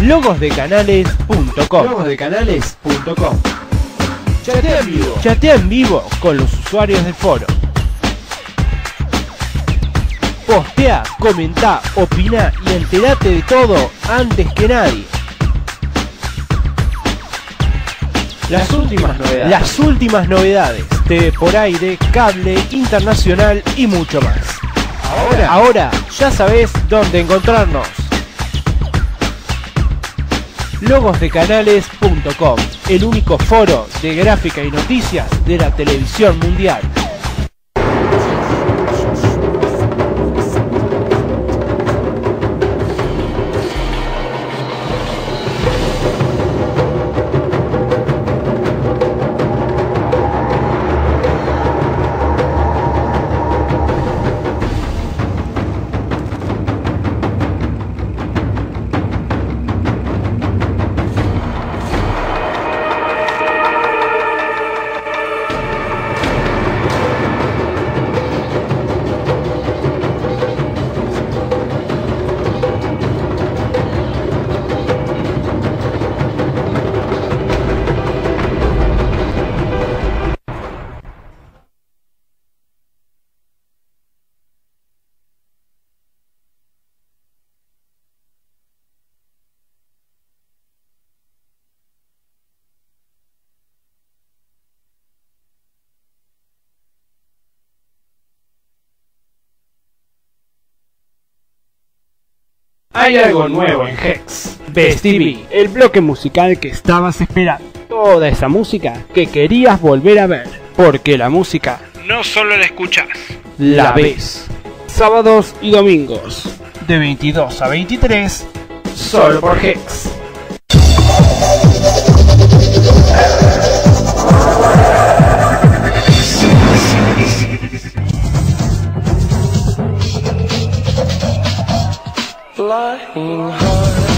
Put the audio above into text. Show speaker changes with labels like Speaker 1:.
Speaker 1: Logosdecanales.com
Speaker 2: Logosdecanales.com
Speaker 1: Chatea en vivo. Chatea en vivo con los usuarios del foro. Postea, comenta, opina y enterate de todo antes que nadie.
Speaker 2: Las últimas novedades.
Speaker 1: Las últimas novedades. TV por aire, cable, internacional y mucho más.
Speaker 2: Ahora,
Speaker 1: Ahora ya sabes dónde encontrarnos. Logosdecanales.com, el único foro de gráfica y noticias de la televisión mundial. Hay algo nuevo en Hex. Best TV, el bloque musical que estabas esperando. Toda esa música que querías volver a ver. Porque la música no solo la escuchas, la ves. Sábados y domingos, de 22 a 23, solo por Hex.
Speaker 3: flying high.